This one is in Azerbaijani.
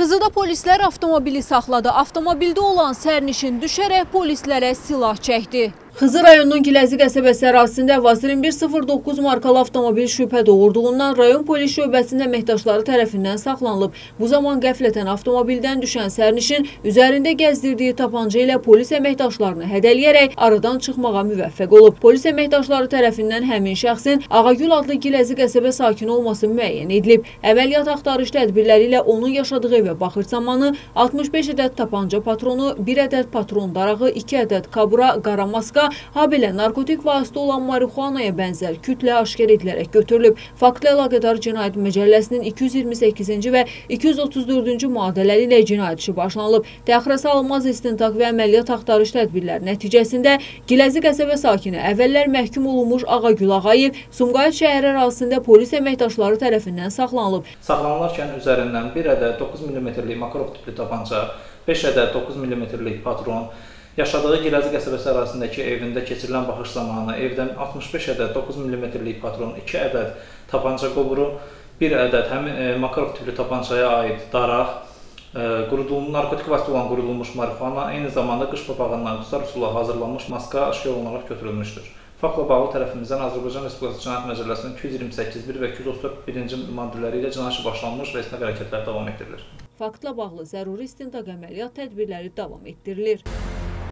Xızıda polislər avtomobili saxladı. Avtomobildə olan sərnişin düşərək polislərə silah çəkdi. Xızı rayonunun Giləzi qəsəbəsi ərazisində Vaz 2109 markalı avtomobil şübhə doğurduğundan rayon polis şöbəsinin əməkdaşları tərəfindən saxlanılıb. Bu zaman qəflətən avtomobildən düşən sərnişin üzərində gəzdirdiyi tapanca ilə polis əməkdaşlarını hədələyərək aradan çıxmağa müvəffəq olub. Polis əməkdaşları tərəfindən həmin şəxsin Ağagül adlı Giləzi qəsəbə sakini olması müəyyən edilib. Əməliyyat axtarış tədbirləri ilə onun yaşadığı evə baxış zamanı 65 ədəd tapanca patronu, 1 ədəd patron darağı, 2 ədəd kabura, qara maska, habelə narkotik vasitə olan marixuanaya bənzər kütlə aşkar edilərək götürülüb. Faktla əlaqədar cinayət məcəlləsinin 228-ci və 234-cü maddələri ilə cinayət işi başlanılıb. Təxirə salınmaz istintaq və əməliyyat axtarış tədbirləri nəticəsində Giləzi qəsəbə sakini əvvəllər məhkum olunmuş Ağagül Ağayev Sumqayıt şəhəri ərazisində polis əməkdaşları tərəfindən saxlanılıb. Saxlanılarkən üzərindən 1 ədəd 9 mm-lik Makarov tipli tapanca, 5 ədəd 9 mm-lik patron, yaşadığı Giləzi qəsəbəsi ərazisindəki evində keçirilən baxış zamanı evdən 65 ədəd 9 mm-lik patron, 2 ədəd tapanca qoburu, 1 ədəd həmin e, Makarov tipli tapancaya aid daraq, e, qurudulmuş narkotik vasitə olan qurudulmuş marihuana, eyni zamanda qış papağından qusar üsulla hazırlanmış maska aşkar olunaraq götürülmüşdür. Faktla bağlı tərəfimizdən Azərbaycan Respublikası Cinayət Məcəlləsinin 228.1 və 234 birinci maddələri ilə cinayət işi başlanmış və istinaq hərəkətləri davam etdirilir. Faktla bağlı zəruri istintaq əməliyyat tədbirləri davam etdirilir.